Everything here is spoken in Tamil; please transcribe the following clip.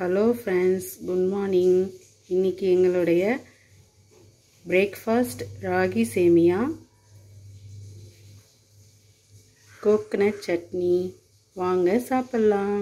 ஹலோ ஃப்ரெண்ட்ஸ் குட் மார்னிங் இன்றைக்கி எங்களுடைய பிரேக்ஃபாஸ்ட் ராகி சேமியா கோக்கனட் சட்னி. வாங்க சாப்பிட்லாம்.